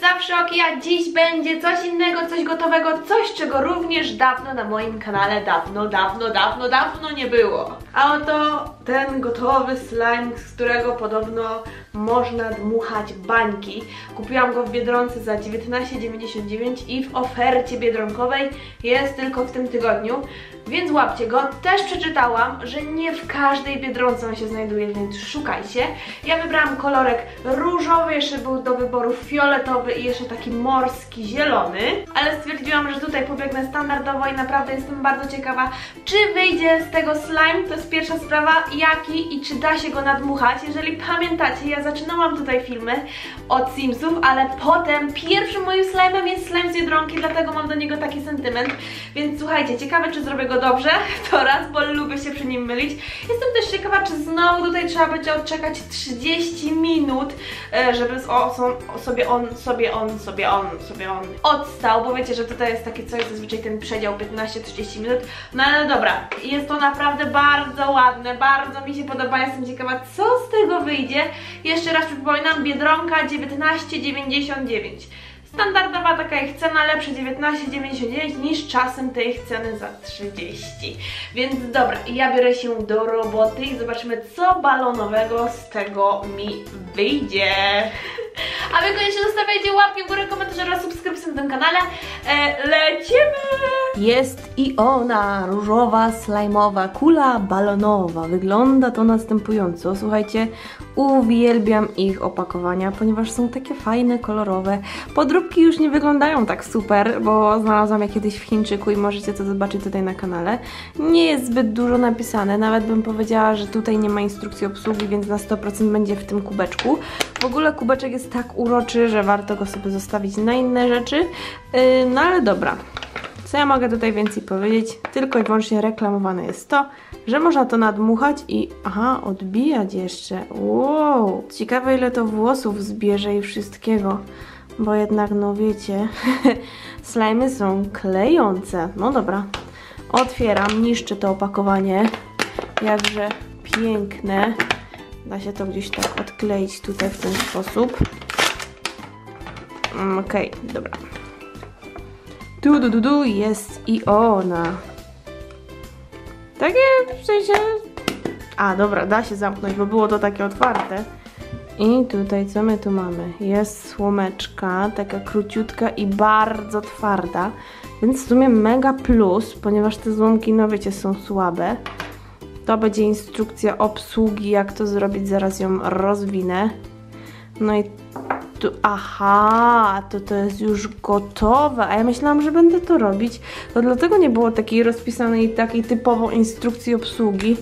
zawsze oki, a dziś będzie coś innego, coś gotowego, coś czego również dawno na moim kanale, dawno, dawno, dawno, dawno nie było. A oto ten gotowy slime, z którego podobno można dmuchać bańki. Kupiłam go w Biedronce za 19,99 i w ofercie biedronkowej jest tylko w tym tygodniu, więc łapcie go. Też przeczytałam, że nie w każdej Biedronce on się znajduje, więc szukajcie. Ja wybrałam kolorek różowy, jeszcze był do wyboru fioletowy i jeszcze taki morski zielony, ale stwierdziłam, że tutaj pobiegnę standardowo i naprawdę jestem bardzo ciekawa, czy wyjdzie z tego slime, to jest pierwsza sprawa, jaki i czy da się go nadmuchać. Jeżeli pamiętacie, ja zaczynałam tutaj filmy od Simsów, ale potem pierwszym moim slime'em jest slime z Biedronki, dlatego mam do niego taki sentyment, więc słuchajcie, ciekawe czy zrobię go dobrze, to raz, bo lubię się przy nim mylić. Jestem też ciekawa, czy znowu tutaj trzeba będzie odczekać 30 minut, e, żeby o, sobie on, sobie on, sobie on, sobie on odstał, bo wiecie, że tutaj jest takie coś, zazwyczaj ten przedział 15-30 minut, no ale dobra, jest to naprawdę bardzo ładne, bardzo mi się podoba, jestem ciekawa, co z tego wyjdzie. Jeszcze raz przypominam, Biedronka 19,99 Standardowa taka ich cena, lepsze 19,99 niż czasem tej ceny za 30. Więc dobra, ja biorę się do roboty i zobaczymy co balonowego z tego mi wyjdzie. A wy koniecznie zostawiajcie łapki w górę, komentarze oraz subskrypcję na tym kanale. E, lecimy! Jest i ona, różowa, slajmowa, kula balonowa. Wygląda to następująco. Słuchajcie, uwielbiam ich opakowania, ponieważ są takie fajne, kolorowe. Podróbki już nie wyglądają tak super, bo znalazłam je kiedyś w Chińczyku i możecie to zobaczyć tutaj na kanale. Nie jest zbyt dużo napisane, nawet bym powiedziała, że tutaj nie ma instrukcji obsługi, więc na 100% będzie w tym kubeczku. W ogóle kubeczek jest tak uroczy, że warto go sobie zostawić na inne rzeczy. Yy, no ale dobra. Co ja mogę tutaj więcej powiedzieć? Tylko i wyłącznie reklamowane jest to, że można to nadmuchać i aha, odbijać jeszcze. Wow! Ciekawe ile to włosów zbierze i wszystkiego. Bo jednak, no wiecie, slajmy są klejące. No dobra. Otwieram, niszczę to opakowanie. Jakże piękne. Da się to gdzieś tak odkleić tutaj w ten sposób. Mm, okej, okay, dobra. Tu, du, du, du, jest i ona. Takie w sensie... A, dobra, da się zamknąć, bo było to takie otwarte. I tutaj co my tu mamy? Jest słomeczka, taka króciutka i bardzo twarda. Więc w sumie mega plus, ponieważ te złomki, no wiecie, są słabe. To będzie instrukcja obsługi, jak to zrobić, zaraz ją rozwinę. No i tu, aha, to to jest już gotowe, a ja myślałam, że będę to robić. To dlatego nie było takiej rozpisanej, takiej typowo instrukcji obsługi.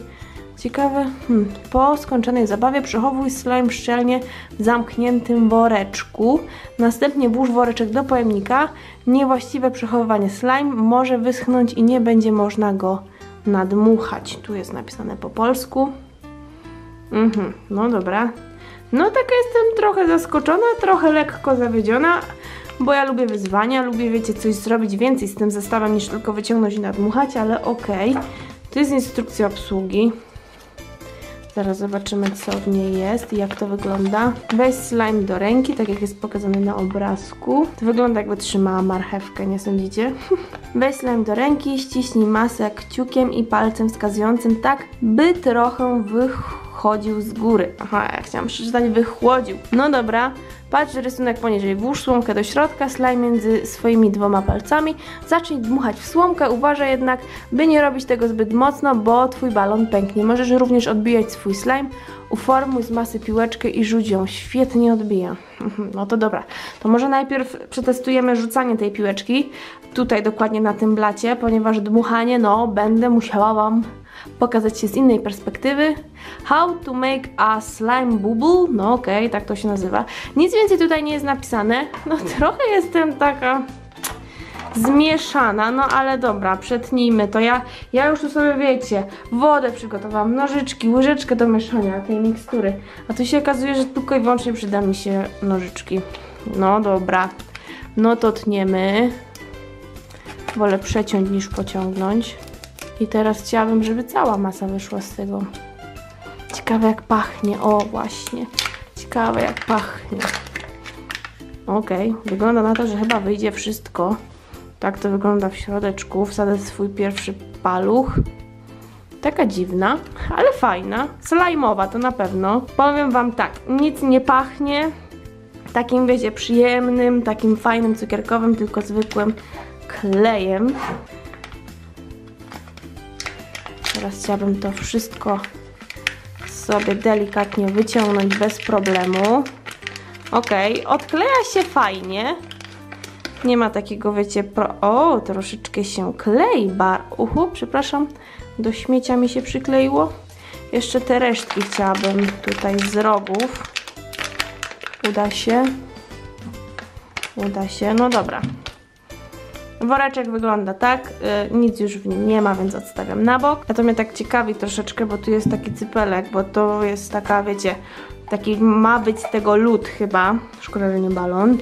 Ciekawe, hmm. po skończonej zabawie przechowuj slime szczelnie w zamkniętym woreczku. Następnie włóż woreczek do pojemnika. Niewłaściwe przechowywanie slime może wyschnąć i nie będzie można go nadmuchać. Tu jest napisane po polsku. Mhm, no dobra. No taka jestem trochę zaskoczona, trochę lekko zawiedziona, bo ja lubię wyzwania, lubię, wiecie, coś zrobić więcej z tym zestawem niż tylko wyciągnąć i nadmuchać, ale okej. Okay. To jest instrukcja obsługi. Zaraz zobaczymy, co w niej jest i jak to wygląda. Weź slime do ręki, tak jak jest pokazane na obrazku. To wygląda jakby trzymała marchewkę, nie sądzicie? Weź slime do ręki, ściśnij masę kciukiem i palcem wskazującym tak, by trochę wychodził z góry. Aha, ja chciałam przeczytać wychłodził. No dobra, Patrz rysunek poniżej. Włóż słomkę do środka, slaj między swoimi dwoma palcami. Zacznij dmuchać w słomkę. Uważaj jednak, by nie robić tego zbyt mocno, bo Twój balon pęknie. Możesz również odbijać swój slime. Uformuj z masy piłeczkę i rzuć ją. Świetnie odbija. No to dobra. To może najpierw przetestujemy rzucanie tej piłeczki. Tutaj dokładnie na tym blacie, ponieważ dmuchanie, no, będę musiała Wam pokazać się z innej perspektywy. How to make a slime bubble, no okej, okay, tak to się nazywa. Nic więcej tutaj nie jest napisane, no trochę jestem taka zmieszana, no ale dobra, przetnijmy to. Ja, ja już tu sobie, wiecie, wodę przygotowałam, nożyczki, łyżeczkę do mieszania tej mikstury. A tu się okazuje, że tylko i wyłącznie przyda mi się nożyczki. No dobra, no to tniemy. Wolę przeciąć niż pociągnąć. I teraz chciałabym, żeby cała masa wyszła z tego. Ciekawe jak pachnie. O, właśnie. Ciekawe jak pachnie. Okej, wygląda na to, że chyba wyjdzie wszystko. Tak to wygląda w środeczku. Wsadzę swój pierwszy paluch. Taka dziwna, ale fajna. Slajmowa to na pewno. Powiem wam tak, nic nie pachnie takim, wiecie, przyjemnym, takim fajnym cukierkowym, tylko zwykłym klejem. Teraz chciałabym to wszystko sobie delikatnie wyciągnąć bez problemu. Ok, odkleja się fajnie. Nie ma takiego, wiecie, pro... O, troszeczkę się klei bar. Uhu, przepraszam, do śmiecia mi się przykleiło. Jeszcze te resztki chciałabym tutaj z rogów. Uda się. Uda się, no dobra. Woreczek wygląda tak, y, nic już w nim nie ma, więc odstawiam na bok. A to mnie tak ciekawi troszeczkę, bo tu jest taki cypelek, bo to jest taka, wiecie, taki ma być z tego lód chyba. Szkoda, że nie balon.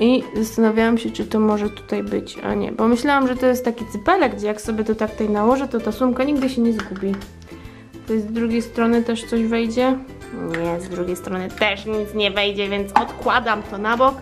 I zastanawiałam się, czy to może tutaj być, a nie, bo myślałam, że to jest taki cypelek, gdzie jak sobie to tak tutaj nałożę, to ta sumka nigdy się nie zgubi. To z drugiej strony też coś wejdzie? Nie, z drugiej strony też nic nie wejdzie, więc odkładam to na bok.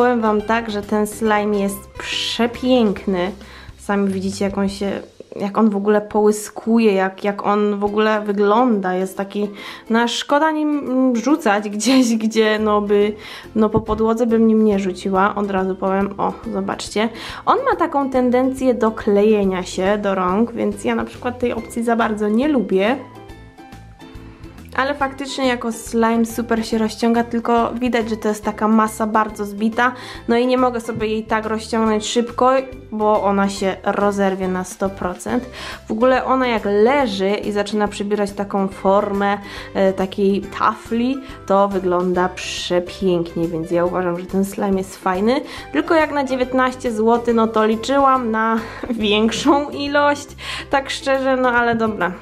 Powiem Wam tak, że ten slime jest przepiękny. Sami widzicie, jak on się, jak on w ogóle połyskuje, jak, jak on w ogóle wygląda. Jest taki, no szkoda nim rzucać gdzieś, gdzie no by, no po podłodze bym nim nie rzuciła. Od razu powiem, o, zobaczcie. On ma taką tendencję do klejenia się do rąk, więc ja na przykład tej opcji za bardzo nie lubię ale faktycznie jako slime super się rozciąga, tylko widać, że to jest taka masa bardzo zbita, no i nie mogę sobie jej tak rozciągnąć szybko, bo ona się rozerwie na 100%. W ogóle ona jak leży i zaczyna przybierać taką formę e, takiej tafli, to wygląda przepięknie, więc ja uważam, że ten slime jest fajny, tylko jak na 19 zł, no to liczyłam na większą ilość, tak szczerze, no ale dobra,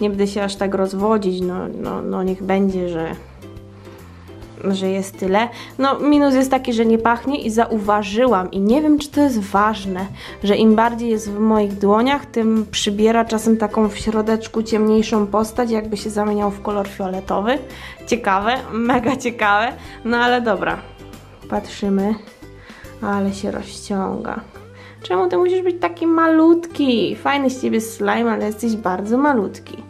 nie będę się aż tak rozwodzić, no, no, no niech będzie, że, że jest tyle. No minus jest taki, że nie pachnie i zauważyłam i nie wiem, czy to jest ważne, że im bardziej jest w moich dłoniach, tym przybiera czasem taką w środeczku ciemniejszą postać, jakby się zamieniał w kolor fioletowy. Ciekawe, mega ciekawe, no ale dobra. Patrzymy, ale się rozciąga. Czemu ty musisz być taki malutki? Fajny z ciebie slime, ale jesteś bardzo malutki.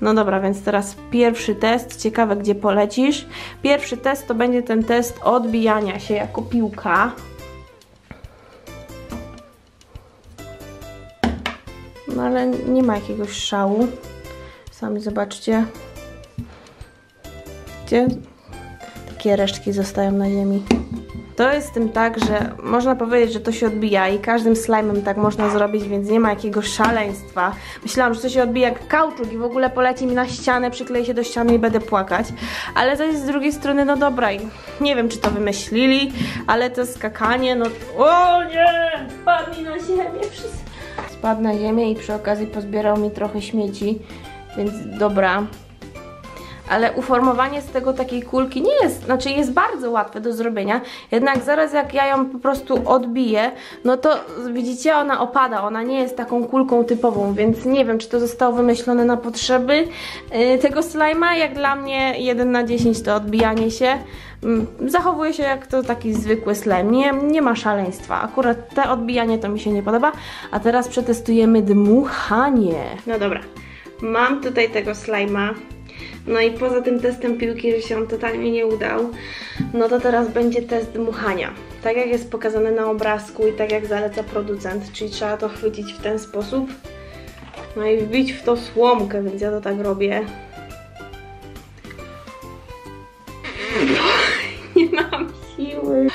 No dobra, więc teraz pierwszy test. Ciekawe, gdzie polecisz. Pierwszy test to będzie ten test odbijania się jako piłka. No ale nie ma jakiegoś szału. Sami zobaczcie. Gdzie? Takie resztki zostają na ziemi. To jest tym tak, że można powiedzieć, że to się odbija i każdym slime'em tak można zrobić, więc nie ma jakiegoś szaleństwa. Myślałam, że to się odbija jak kauczuk i w ogóle poleci mi na ścianę, przyklei się do ściany i będę płakać. Ale to jest z drugiej strony, no dobra, i nie wiem czy to wymyślili, ale to skakanie, no... O nie! Spadł mi na ziemię, wszyscy... Spadł na ziemię i przy okazji pozbierał mi trochę śmieci, więc dobra ale uformowanie z tego takiej kulki nie jest, znaczy jest bardzo łatwe do zrobienia, jednak zaraz jak ja ją po prostu odbiję, no to widzicie, ona opada, ona nie jest taką kulką typową, więc nie wiem, czy to zostało wymyślone na potrzeby yy, tego slajma, jak dla mnie 1 na 10 to odbijanie się, yy, zachowuje się jak to taki zwykły slime, nie, nie ma szaleństwa, akurat te odbijanie to mi się nie podoba, a teraz przetestujemy dmuchanie. No dobra, mam tutaj tego slajma, no i poza tym testem piłki, że się on totalnie nie udał, no to teraz będzie test dmuchania. Tak jak jest pokazane na obrazku i tak jak zaleca producent, czyli trzeba to chwycić w ten sposób, no i wbić w to słomkę, więc ja to tak robię. Nie mam siły.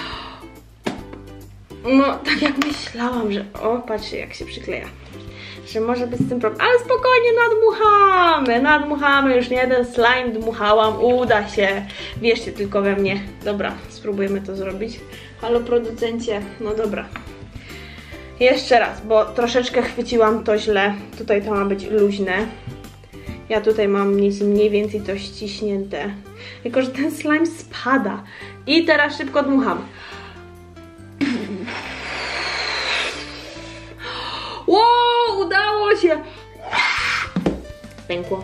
No, tak jak myślałam, że... O, patrzcie jak się przykleja że może być z tym problem. Ale spokojnie, nadmuchamy, nadmuchamy, już nie jeden slime dmuchałam, uda się. Wierzcie tylko we mnie. Dobra, spróbujemy to zrobić. Halo producencie, no dobra. Jeszcze raz, bo troszeczkę chwyciłam to źle. Tutaj to ma być luźne. Ja tutaj mam mieć mniej więcej to ściśnięte. Tylko, że ten slime spada. I teraz szybko dmucham. Wow, udało się! Pękło.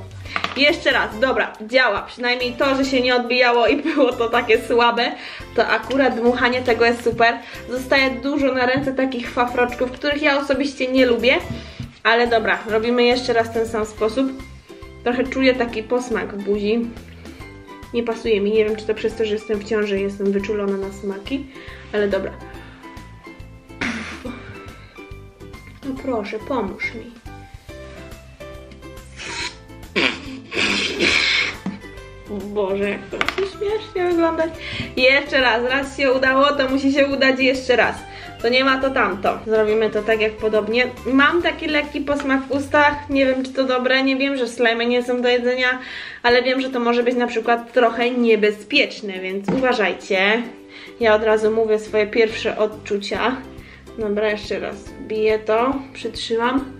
Jeszcze raz, dobra, działa. Przynajmniej to, że się nie odbijało i było to takie słabe, to akurat dmuchanie tego jest super. Zostaje dużo na ręce takich fafroczków, których ja osobiście nie lubię. Ale dobra, robimy jeszcze raz ten sam sposób. Trochę czuję taki posmak w buzi. Nie pasuje mi, nie wiem czy to przez to, że jestem w ciąży jestem wyczulona na smaki, ale dobra. Proszę, pomóż mi. Boże, jak to musi śmiesznie wyglądać. Jeszcze raz, raz się udało, to musi się udać jeszcze raz. To nie ma to tamto. Zrobimy to tak jak podobnie. Mam taki lekki posmak w ustach, nie wiem czy to dobre, nie wiem, że slime nie są do jedzenia, ale wiem, że to może być na przykład trochę niebezpieczne, więc uważajcie. Ja od razu mówię swoje pierwsze odczucia. Dobra, jeszcze raz biję to, przytrzymam.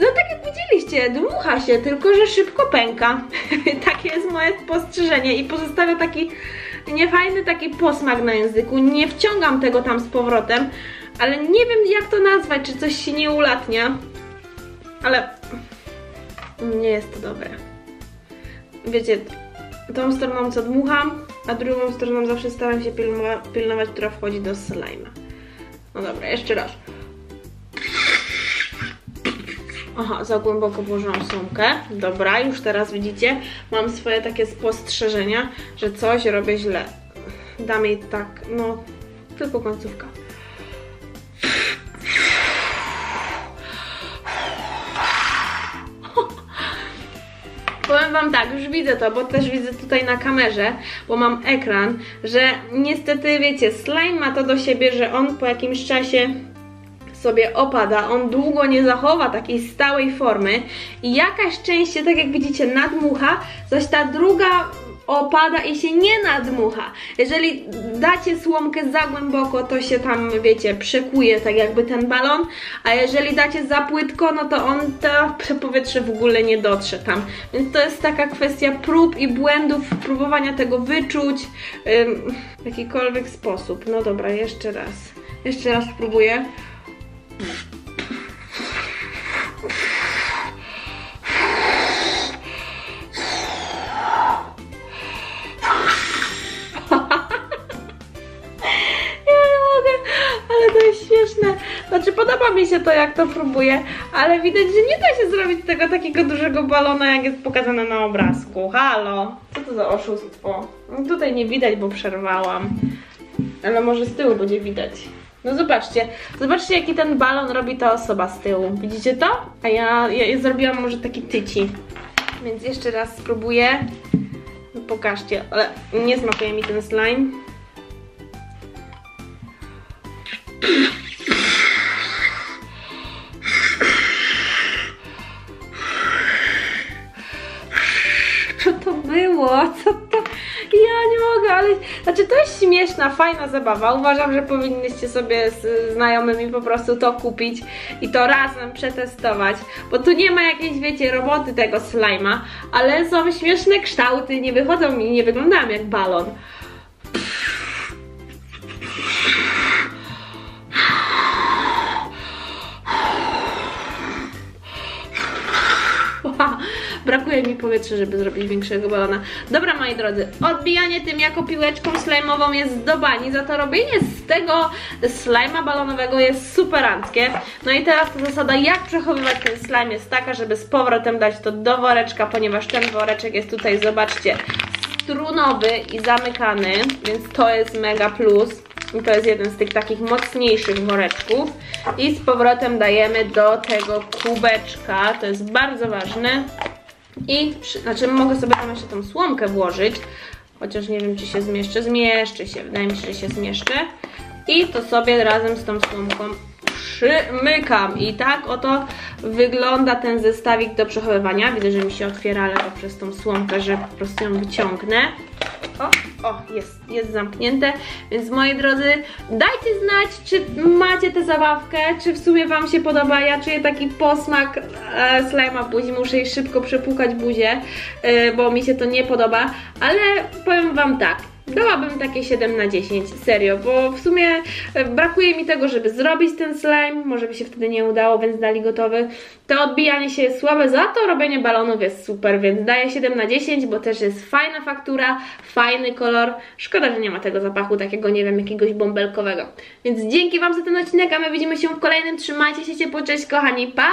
No tak jak widzieliście, dmucha się, tylko że szybko pęka. Takie jest moje spostrzeżenie i pozostawia taki niefajny taki posmak na języku. Nie wciągam tego tam z powrotem, ale nie wiem jak to nazwać, czy coś się nie ulatnia. Ale nie jest to dobre. Wiecie, tą stroną co dmucham, a drugą stroną zawsze staram się pilnować, która wchodzi do slajma. No dobra, jeszcze raz. Aha, za głęboko włożyłam sumkę. Dobra, już teraz widzicie, mam swoje takie spostrzeżenia, że coś robię źle. Dam jej tak, no, tylko końcówka. Wam tak, już widzę to, bo też widzę tutaj na kamerze, bo mam ekran, że niestety, wiecie, slime ma to do siebie, że on po jakimś czasie sobie opada, on długo nie zachowa takiej stałej formy. I jakaś część się, tak jak widzicie, nadmucha, zaś ta druga opada i się nie nadmucha. Jeżeli dacie słomkę za głęboko, to się tam, wiecie, przekuje tak jakby ten balon, a jeżeli dacie za płytko, no to on, to powietrze w ogóle nie dotrze tam. Więc to jest taka kwestia prób i błędów, próbowania tego wyczuć ym, w jakikolwiek sposób. No dobra, jeszcze raz. Jeszcze raz spróbuję. Ja się to jak to próbuję, ale widać, że nie da się zrobić tego takiego dużego balona jak jest pokazane na obrazku. Halo, co to za oszustwo? No tutaj nie widać, bo przerwałam. Ale może z tyłu będzie widać. No zobaczcie, zobaczcie jaki ten balon robi ta osoba z tyłu. Widzicie to? A ja, ja zrobiłam może taki tyci. Więc jeszcze raz spróbuję. No pokażcie, ale nie smakuje mi ten slime. Było? Co to? Ja nie mogę, ale... Znaczy to jest śmieszna, fajna zabawa. Uważam, że powinnyście sobie z znajomymi po prostu to kupić i to razem przetestować, bo tu nie ma jakiejś, wiecie, roboty tego slajma, ale są śmieszne kształty, nie wychodzą mi, nie wyglądam jak balon. Brakuje mi powietrza, żeby zrobić większego balona. Dobra, moi drodzy, odbijanie tym jako piłeczką slajmową jest do bani, za to robienie z tego slajma balonowego jest superanckie. No i teraz ta zasada, jak przechowywać ten slime jest taka, żeby z powrotem dać to do woreczka, ponieważ ten woreczek jest tutaj, zobaczcie, strunowy i zamykany, więc to jest mega plus. I to jest jeden z tych takich mocniejszych woreczków. I z powrotem dajemy do tego kubeczka, to jest bardzo ważne. I, znaczy mogę sobie tam jeszcze tą słomkę włożyć, chociaż nie wiem czy się zmieszczę, zmieszczy się, wydaje mi się, że się zmieszczę. I to sobie razem z tą słomką przymykam. I tak oto wygląda ten zestawik do przechowywania. Widzę, że mi się otwiera, ale to przez tą słomkę, że po prostu ją wyciągnę. O, o, jest, jest zamknięte. Więc moi drodzy, dajcie znać, czy macie tę zabawkę, czy w sumie Wam się podoba. Ja czuję taki posmak e, slajma buzi, muszę jej szybko przepłukać buzię, e, bo mi się to nie podoba. Ale powiem Wam tak, Dałabym takie 7 na 10, serio, bo w sumie e, brakuje mi tego, żeby zrobić ten slime, może by się wtedy nie udało, więc dali gotowy. To odbijanie się jest słabe, za to robienie balonów jest super, więc daję 7 na 10, bo też jest fajna faktura, fajny kolor. Szkoda, że nie ma tego zapachu takiego, nie wiem, jakiegoś bąbelkowego. Więc dzięki Wam za ten odcinek, a my widzimy się w kolejnym. Trzymajcie się ciepło, cześć kochani, pa!